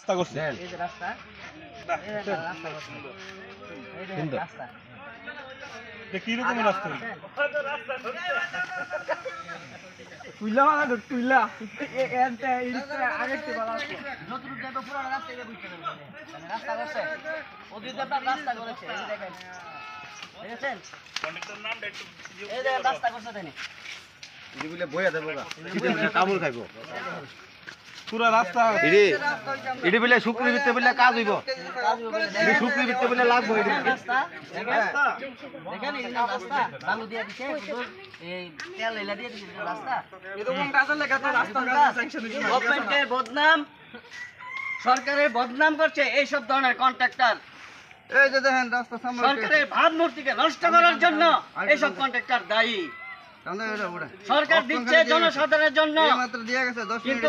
রাস্তা করছে। এই যে রাস্তা। এই যে রাস্তা করছে। এই যে রাস্তা। কি রকমের রাস্তা তুইলা মানে তুইলা। এনতে ইনতে আগে কি বলা আছে। যতটুকু যাবে পুরো রাস্তা দিয়ে বুঝতে রাস্তা করছে। ওদিকে তো আপনার রাস্তা করেছে। এই দেখেন। দেখেছেন? এই যে রাস্তা করছে তিনি কামড় খাইব। পুরা রাস্তা। বলে শুক্রি ভিত্তে বলে কাজ হইব। শুক্রি ভিত্তে বলে লাগবো রাস্তা দেখেন দেখেন এই রাস্তা বালু দিয়ে দিছে এই তেল এলা দিয়ে দিছে রাস্তা এরকম কাজের লেগে তো রাস্তা স্যাংশন হইছে গভর্নমেন্টের বদনাম সরকারের বদনাম করছে এইসব ধরনের কন্ট্রাক্টর এই যে দেখেন রাস্তা সামনে সরকারের ভাবমূর্তিকে নষ্ট করার জন্য এইসব কন্ট্রাক্টর দায়ী। সরকার দিচ্ছে জনসাধারণের জন্য। মাত্র দিয়ে গেছে 10 কিন্তু